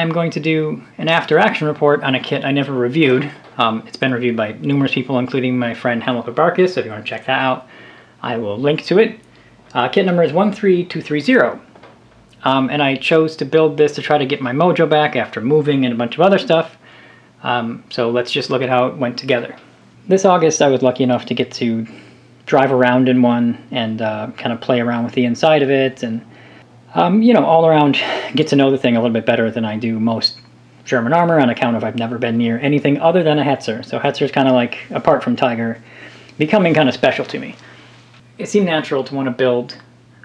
I'm going to do an after action report on a kit I never reviewed. Um, it's been reviewed by numerous people, including my friend Hamilkar Barkas, so if you want to check that out, I will link to it. Uh, kit number is 13230. Um, and I chose to build this to try to get my mojo back after moving and a bunch of other stuff. Um, so let's just look at how it went together. This August I was lucky enough to get to drive around in one and uh, kind of play around with the inside of it and um, you know all around get to know the thing a little bit better than I do most German armor on account of I've never been near anything other than a Hetzer. So Hetzer is kind of like, apart from Tiger, becoming kind of special to me. It seemed natural to want to build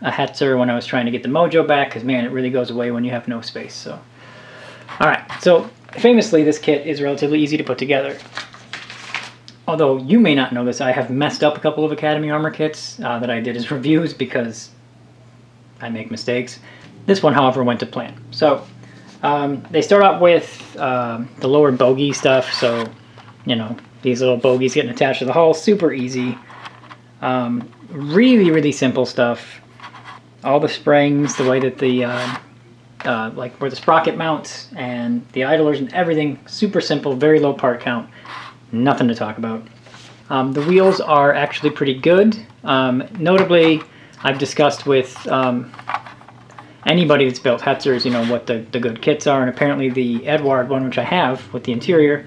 a Hetzer when I was trying to get the mojo back because man, it really goes away when you have no space. So, all right. So famously, this kit is relatively easy to put together. Although you may not know this, I have messed up a couple of Academy armor kits uh, that I did as reviews because I make mistakes. This one, however, went to plan. So um, they start out with um, the lower bogey stuff, so you know these little bogies getting attached to the hull, super easy. Um, really, really simple stuff. All the springs, the way that the uh, uh, like where the sprocket mounts and the idlers and everything, super simple, very low part count, nothing to talk about. Um, the wheels are actually pretty good. Um, notably, I've discussed with um, anybody that's built Hetzers, you know, what the, the good kits are, and apparently the Edward one, which I have with the interior,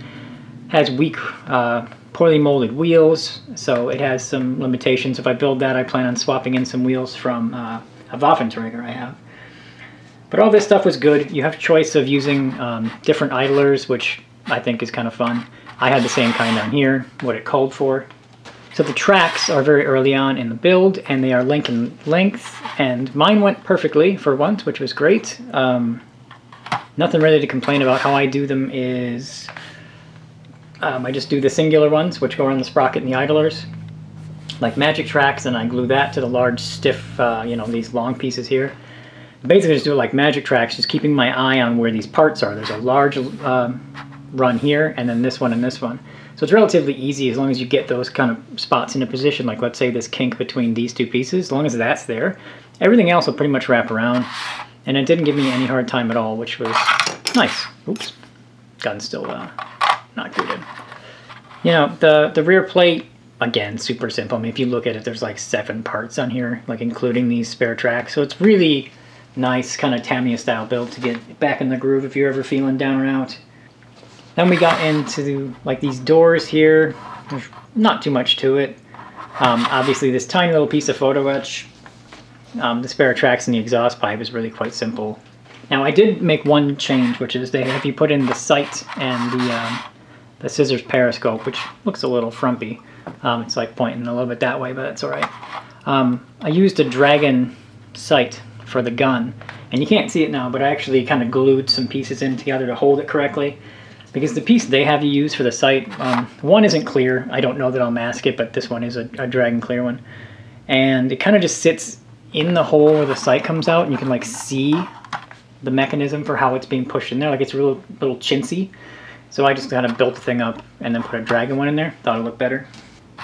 has weak, uh, poorly molded wheels, so it has some limitations. If I build that, I plan on swapping in some wheels from uh, a Waffenträger I have. But all this stuff was good. You have choice of using um, different idlers, which I think is kind of fun. I had the same kind on here, what it called for. So the tracks are very early on in the build, and they are link in length, and mine went perfectly for once, which was great. Um, nothing really to complain about. How I do them is um, I just do the singular ones, which go around the sprocket and the idlers, like magic tracks, and I glue that to the large, stiff, uh, you know, these long pieces here. Basically, just do it like magic tracks, just keeping my eye on where these parts are. There's a large um, run here, and then this one and this one. So it's relatively easy as long as you get those kind of spots in a position, like let's say this kink between these two pieces, as long as that's there, everything else will pretty much wrap around. And it didn't give me any hard time at all, which was nice. Oops, gun's still uh, not glued You know, the, the rear plate, again, super simple. I mean, if you look at it, there's like seven parts on here, like including these spare tracks. So it's really nice kind of Tamiya style build to get back in the groove if you're ever feeling down or out. Then we got into like these doors here. There's not too much to it. Um, obviously this tiny little piece of photo etch, um, the spare tracks and the exhaust pipe is really quite simple. Now I did make one change, which is they have you put in the sight and the, um, the scissors periscope, which looks a little frumpy. Um, it's like pointing a little bit that way, but it's alright. Um, I used a dragon sight for the gun, and you can't see it now, but I actually kind of glued some pieces in together to hold it correctly because the piece they have you use for the sight, um, one isn't clear. I don't know that I'll mask it, but this one is a, a dragon clear one. And it kind of just sits in the hole where the sight comes out, and you can like see the mechanism for how it's being pushed in there. Like it's a little, little chintzy. So I just kind of built the thing up and then put a dragon one in there. Thought it looked better.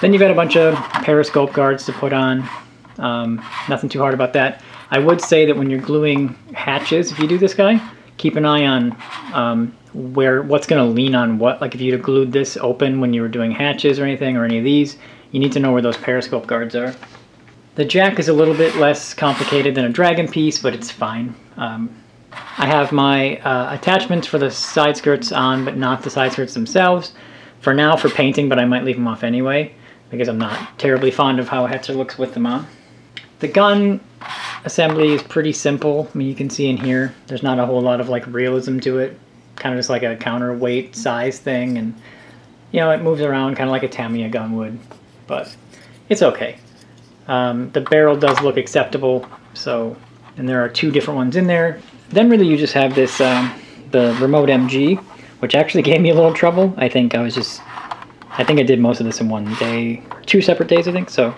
Then you've got a bunch of periscope guards to put on. Um, nothing too hard about that. I would say that when you're gluing hatches, if you do this guy, keep an eye on um, where what's going to lean on what. Like if you'd glued this open when you were doing hatches or anything or any of these, you need to know where those periscope guards are. The jack is a little bit less complicated than a dragon piece, but it's fine. Um, I have my uh, attachments for the side skirts on, but not the side skirts themselves. For now, for painting, but I might leave them off anyway, because I'm not terribly fond of how a Hetzer looks with them on. The gun assembly is pretty simple. I mean, you can see in here, there's not a whole lot of like realism to it. Kind of just like a counterweight size thing and you know it moves around kind of like a Tamiya gun would but it's okay. Um, the barrel does look acceptable so and there are two different ones in there. Then really you just have this um, the remote MG which actually gave me a little trouble. I think I was just I think I did most of this in one day two separate days I think so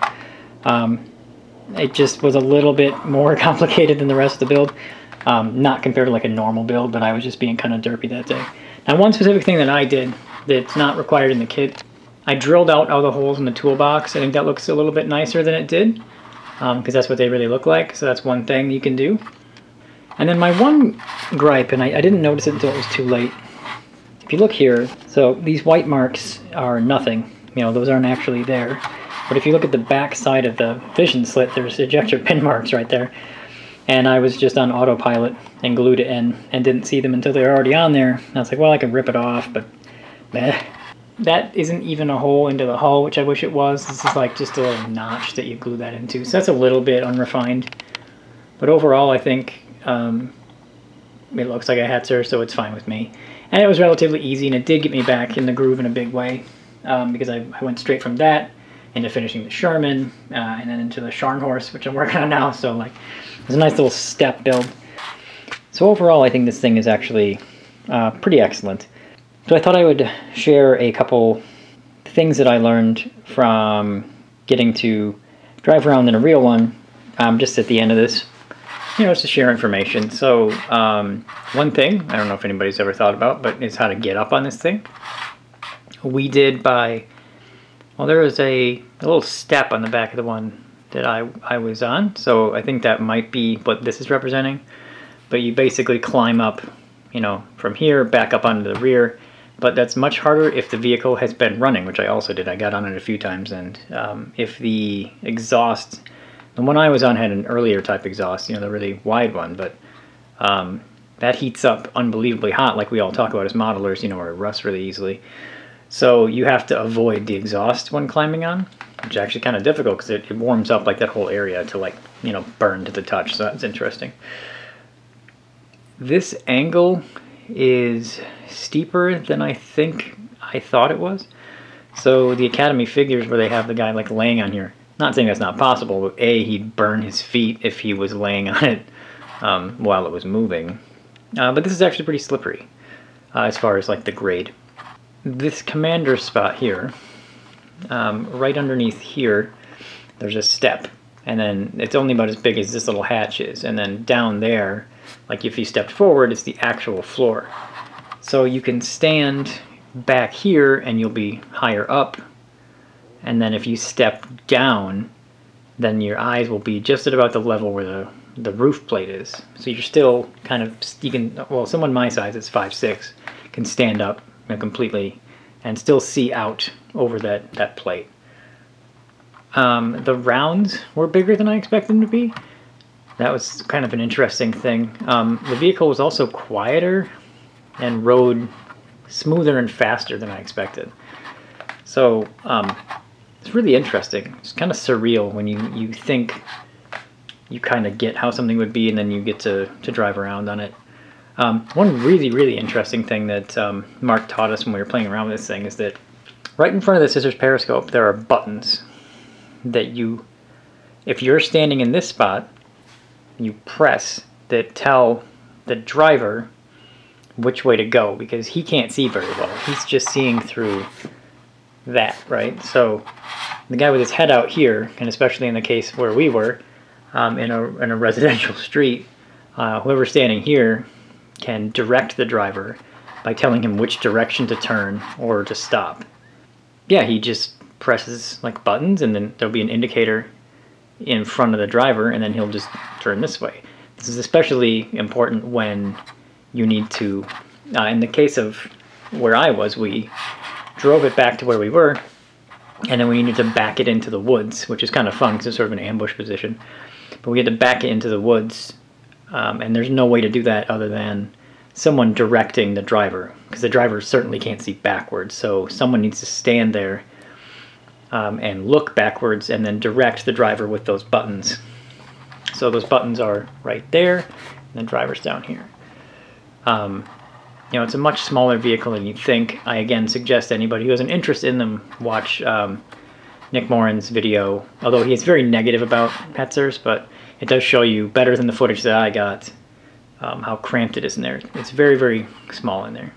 um, it just was a little bit more complicated than the rest of the build um, not compared to like a normal build, but I was just being kind of derpy that day. Now one specific thing that I did that's not required in the kit, I drilled out all the holes in the toolbox. I think that looks a little bit nicer than it did, because um, that's what they really look like. So that's one thing you can do. And then my one gripe, and I, I didn't notice it until it was too late. If you look here, so these white marks are nothing. You know, those aren't actually there. But if you look at the back side of the vision slit, there's ejector pin marks right there. And I was just on autopilot and glued it in and didn't see them until they were already on there. And I was like, well, I can rip it off, but meh. That isn't even a hole into the hull, which I wish it was. This is like just a little notch that you glue that into. So that's a little bit unrefined. But overall, I think um, it looks like a Hetzer, so it's fine with me. And it was relatively easy, and it did get me back in the groove in a big way um, because I, I, went straight from that into finishing the Sherman uh, and then into the Scharnhorst, which I'm working on now. So like, it's a nice little step build. So overall, I think this thing is actually uh, pretty excellent. So I thought I would share a couple things that I learned from getting to drive around in a real one um, just at the end of this you know, it's to share information. So um, one thing, I don't know if anybody's ever thought about, but is how to get up on this thing. We did by, well, there is a, a little step on the back of the one that I, I was on. So I think that might be what this is representing. But you basically climb up, you know, from here back up onto the rear. But that's much harder if the vehicle has been running, which I also did. I got on it a few times. And um, if the exhaust the one I was on had an earlier type exhaust, you know, the really wide one, but um, that heats up unbelievably hot, like we all talk about as modelers, you know, or it rusts really easily. So you have to avoid the exhaust when climbing on, which is actually kind of difficult because it, it warms up like that whole area to like, you know, burn to the touch. So that's interesting. This angle is steeper than I think I thought it was. So the Academy figures where they have the guy like laying on here, not saying that's not possible, but A, he'd burn his feet if he was laying on it um, while it was moving. Uh, but this is actually pretty slippery uh, as far as like the grade. This commander spot here, um, right underneath here, there's a step. And then it's only about as big as this little hatch is. And then down there, like if you stepped forward, it's the actual floor. So you can stand back here and you'll be higher up and then if you step down then your eyes will be just at about the level where the the roof plate is so you're still kind of you can well someone my size is five six can stand up you know, completely and still see out over that that plate um, the rounds were bigger than I expected them to be that was kind of an interesting thing um, the vehicle was also quieter and rode smoother and faster than I expected so um, it's really interesting. It's kind of surreal when you, you think you kind of get how something would be and then you get to, to drive around on it. Um, one really, really interesting thing that um, Mark taught us when we were playing around with this thing is that right in front of the scissors periscope there are buttons that you, if you're standing in this spot, you press that tell the driver which way to go because he can't see very well. He's just seeing through that, right? So the guy with his head out here, and especially in the case where we were, um, in, a, in a residential street, uh, whoever's standing here can direct the driver by telling him which direction to turn or to stop. Yeah, he just presses like buttons and then there'll be an indicator in front of the driver and then he'll just turn this way. This is especially important when you need to, uh, in the case of where I was, we drove it back to where we were, and then we needed to back it into the woods, which is kind of fun because it's sort of an ambush position. But we had to back it into the woods, um, and there's no way to do that other than someone directing the driver, because the driver certainly can't see backwards. So someone needs to stand there um, and look backwards and then direct the driver with those buttons. So those buttons are right there, and the driver's down here. Um, you know, it's a much smaller vehicle than you'd think. I again suggest anybody who has an interest in them watch um, Nick Moran's video, although he is very negative about Hetzers, but it does show you better than the footage that I got um, how cramped it is in there. It's very, very small in there.